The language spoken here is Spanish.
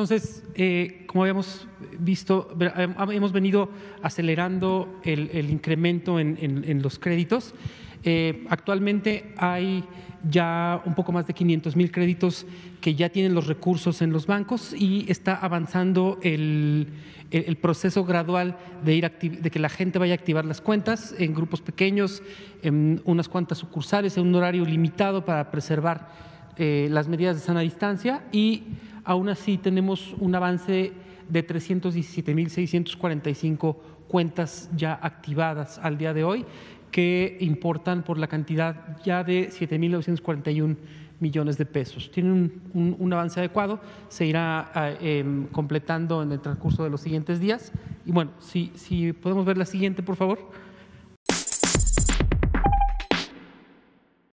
Entonces, eh, como habíamos visto, hemos venido acelerando el, incremento en, los créditos. Eh, actualmente hay ya un poco más de 500 mil créditos que ya tienen los recursos en los bancos y está avanzando el, proceso gradual de, ir de que la gente vaya a activar las cuentas en grupos pequeños, en unas cuantas sucursales, en un horario limitado para preservar eh, las medidas de sana distancia y aún así tenemos un avance de 317.645 cuentas ya activadas al día de hoy, que importan por la cantidad ya de 7.941 millones de pesos. Tiene un, avance adecuado, se irá ah, em, completando en el transcurso de los siguientes días. Y bueno, si, si podemos ver la siguiente, por favor.